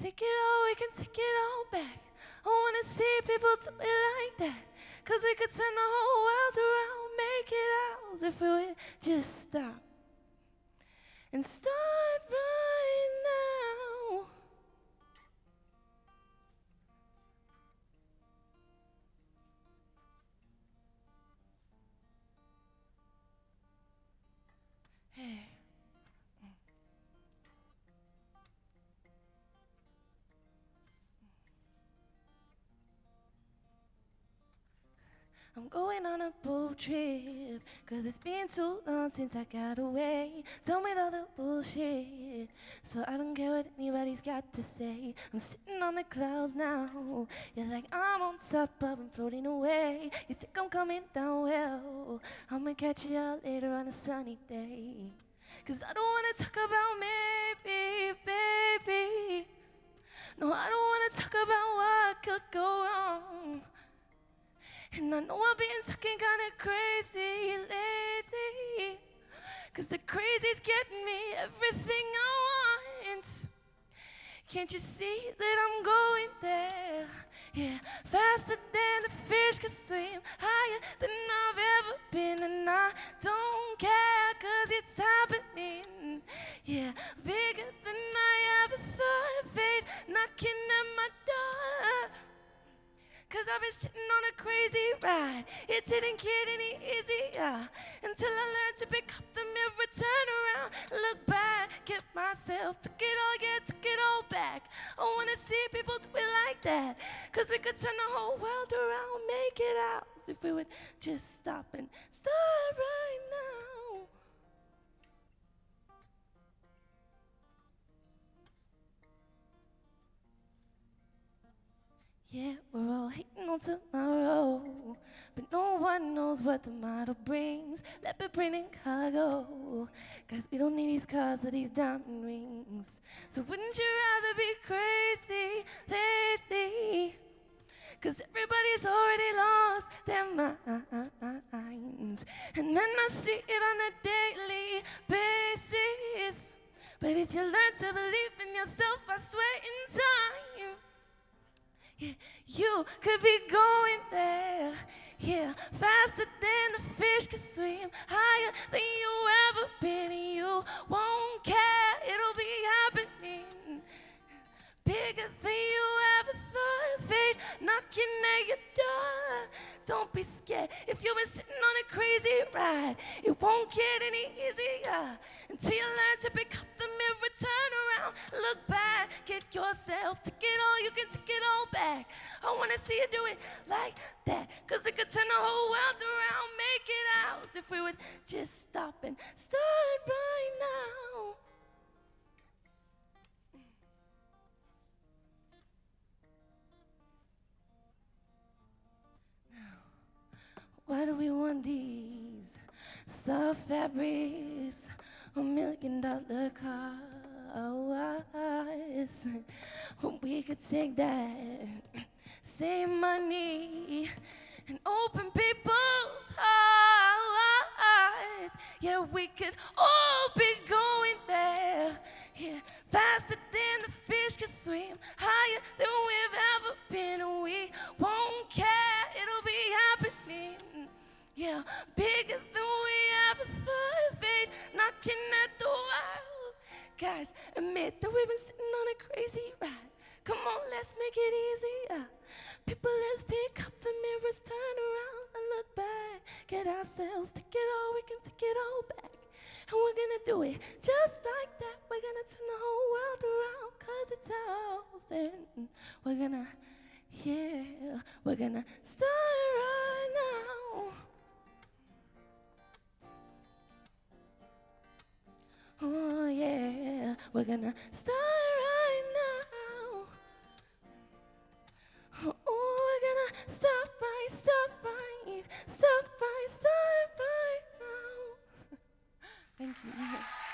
Take it all, we can take it all back. I wanna see people do it like that. Cause we could turn the whole world around, make it ours if we would just stop. And start I'm going on a boat trip, cause it's been too long since I got away. Done with all the bullshit, so I don't care what anybody's got to say. I'm sitting on the clouds now, you're like I'm on top of and floating away. You think I'm coming down well, I'ma catch you out later on a sunny day. Cause I don't wanna talk about I know I've been talking kinda crazy lately. Cause the crazy's getting me everything I want. Can't you see that I'm going there? Yeah, faster than a fish can swim, higher than I've ever been. And I don't Cause I've been sitting on a crazy ride. It didn't get any easier until I learned to pick up the mirror, turn around, look back get myself. Took it all, yeah, took it all back. I wanna see people do it like that. Cause we could turn the whole world around, make it out if we would just stop and start Yeah, we're all hating on tomorrow, but no one knows what tomorrow brings. Let me bring in cargo, cause we don't need these cars or these diamond rings. So wouldn't you rather be crazy lately? Cause everybody's already lost their minds. And then I see it on a daily basis. But if you learn to believe in yourself, I swear in time. Yeah, you could be going there. Yeah, faster than a fish can swim, higher than you ever been. You won't care, it'll be happening. Bigger than you ever thought. Fate knocking at your door. Don't be scared if you've been sitting on a crazy ride. It won't get any easier until you learn to pick up the look back at yourself. Take it all, you can take it all back. I wanna see you do it like that. Cause we could turn the whole world around, make it ours if we would just stop and start right now. Now, why do we want these soft fabrics, a million dollar cars? We could take that same money and open people's eyes. Yeah, we could all be going there. Yeah, faster than the fish can swim, higher ourselves. Take it all, we can take it all back. And we're gonna do it just like that. We're gonna turn the whole world around, cause it's ours. And we're gonna, yeah, we're gonna start right now. Oh yeah, we're gonna start Thank you.